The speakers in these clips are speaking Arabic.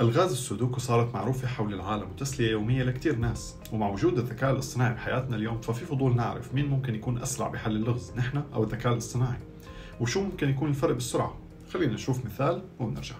ألغاز السودوكو صارت معروفة حول العالم وتسلية يومية لكتير ناس ومع وجود الذكاء الاصطناعي بحياتنا اليوم ففي فضول نعرف مين ممكن يكون أسرع بحل اللغز نحن أو الذكاء الاصطناعي؟ وشو ممكن يكون الفرق بالسرعة؟ خلينا نشوف مثال ونرجع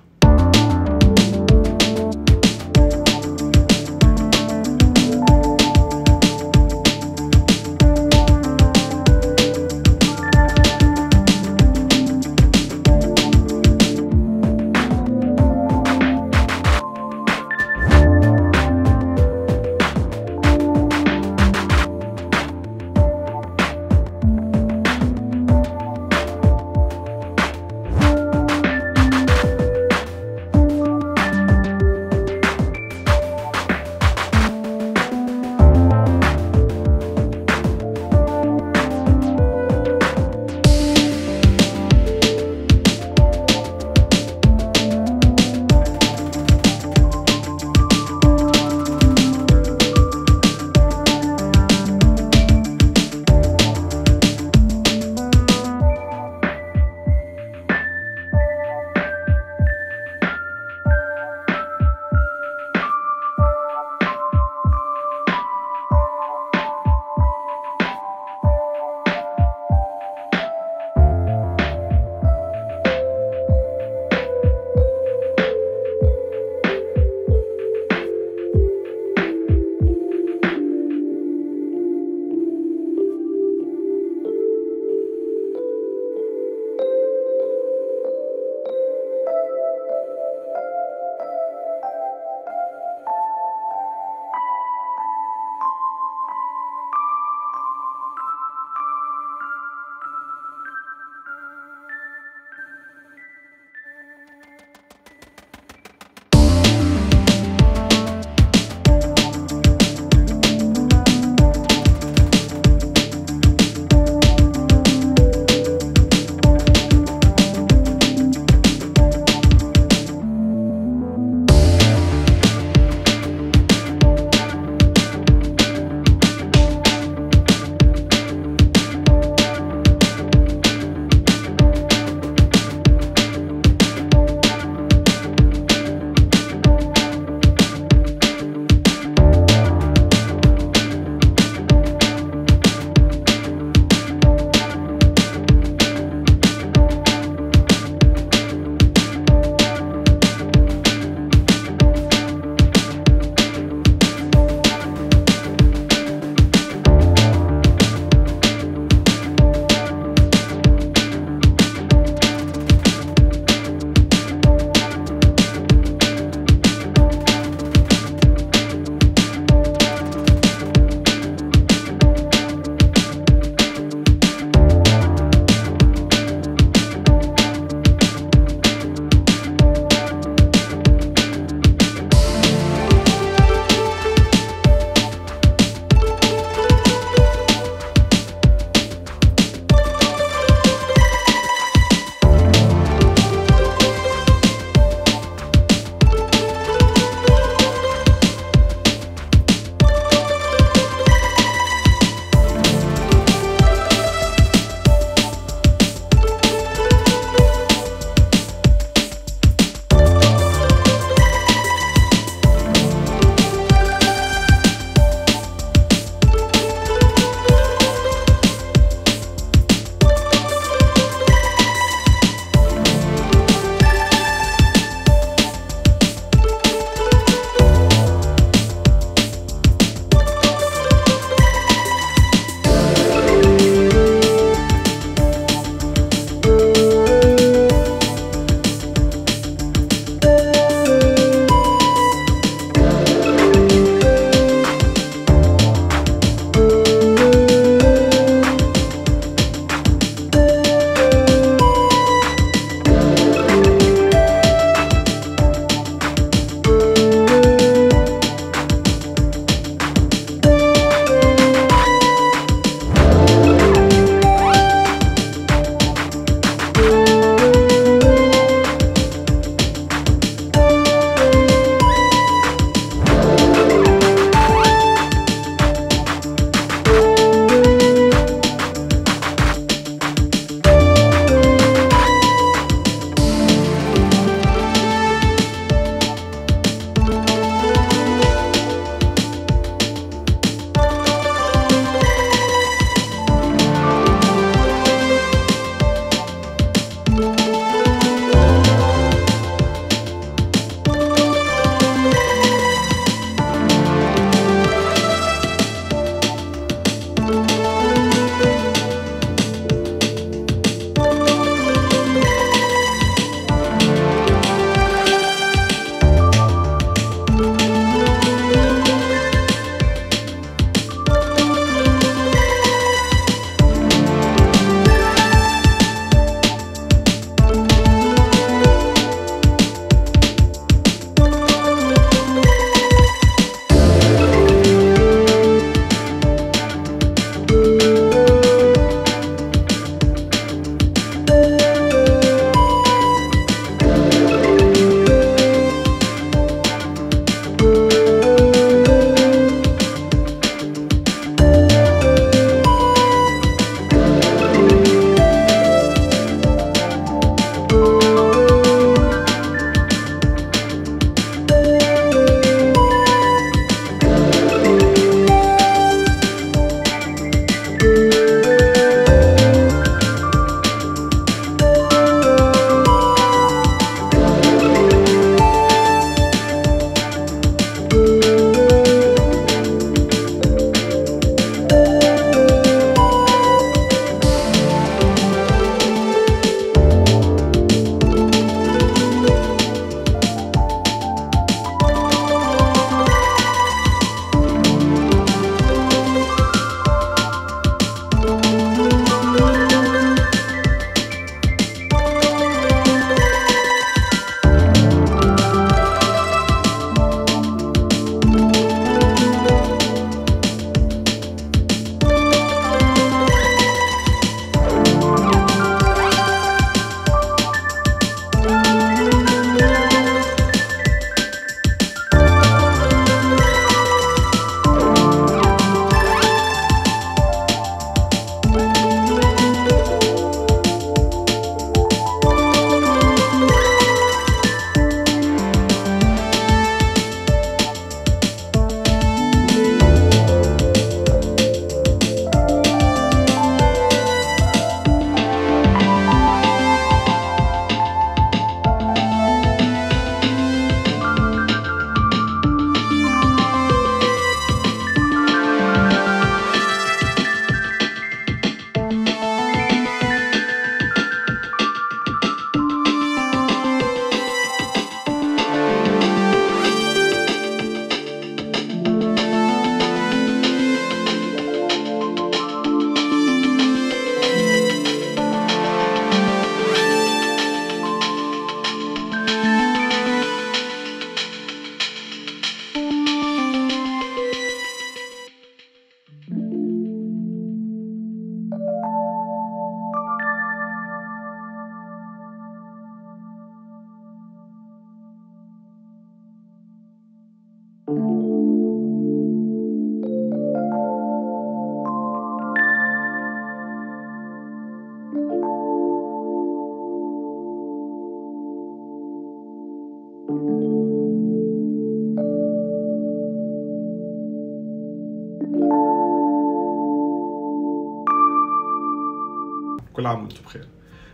كل عام وأنتم بخير.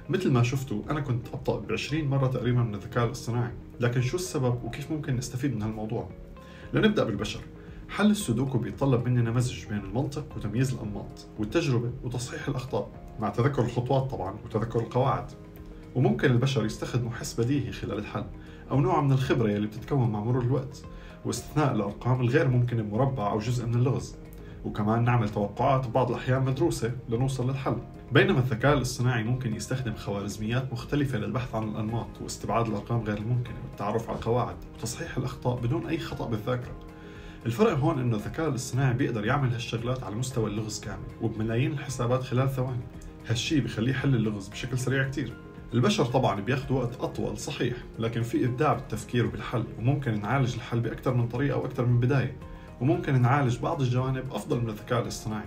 مثل ما شفتوا أنا كنت أبطأ ب 20 مرة تقريبا من الذكاء الاصطناعي. لكن شو السبب وكيف ممكن نستفيد من هالموضوع؟ لنبدأ بالبشر. حل السودوكو بيتطلب مننا مزج بين المنطق وتمييز الأنماط والتجربة وتصحيح الأخطاء مع تذكر الخطوات طبعا وتذكر القواعد. وممكن البشر يستخدموا حس بديهي خلال الحل أو نوع من الخبرة يلي بتتكون مع مرور الوقت واستثناء الأرقام الغير ممكنة بمربع أو جزء من اللغز. وكمان نعمل توقعات ببعض الأحيان مدروسة لنوصل للحل. بينما الذكاء الاصطناعي ممكن يستخدم خوارزميات مختلفة للبحث عن الأنماط واستبعاد الأرقام غير الممكنة والتعرف على القواعد وتصحيح الأخطاء بدون أي خطأ بالذاكرة. الفرق هون إنه الذكاء الاصطناعي بيقدر يعمل هالشغلات على مستوى اللغز كامل وبملايين الحسابات خلال ثواني. هالشي بخليه يحل اللغز بشكل سريع كتير. البشر طبعا بياخذوا وقت أطول صحيح لكن في إبداع بالتفكير وبالحل وممكن نعالج الحل بأكثر من طريقة وأكثر من بداية. وممكن نعالج بعض الجوانب أفضل من الذكاء الاصطناعي.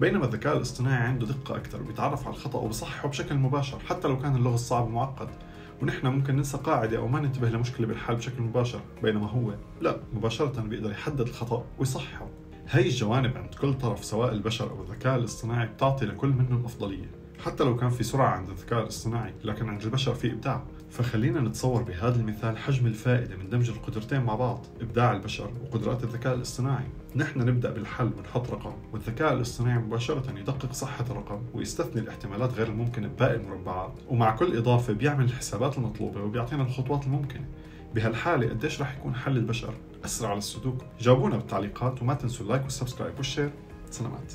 بينما الذكاء الاصطناعي عنده دقة أكثر وبيتعرف على الخطأ وبصححه بشكل مباشر حتى لو كان اللغز صعب ومعقد ونحن ممكن ننسى قاعدة أو ما ننتبه لمشكلة بالحل بشكل مباشر بينما هو لا مباشرة بيقدر يحدد الخطأ ويصححه. هاي الجوانب عند كل طرف سواء البشر أو الذكاء الاصطناعي بتعطي لكل منهم أفضلية حتى لو كان في سرعة عند الذكاء الاصطناعي لكن عند البشر في إبداع. فخلينا نتصور بهذا المثال حجم الفائدة من دمج القدرتين مع بعض إبداع البشر وقدرات الذكاء الاصطناعي. نحن نبدأ بالحل ونحط رقم والذكاء الاصطناعي مباشرة يدقق صحة الرقم ويستثني الاحتمالات غير الممكنة بباقي المربعات ومع كل إضافة بيعمل الحسابات المطلوبة وبيعطينا الخطوات الممكنة. بهالحالة قديش رح يكون حل البشر؟ أسرع للسودوكو؟ جاوبونا بالتعليقات وما تنسوا ال like وال subscribe وال share. سلامات.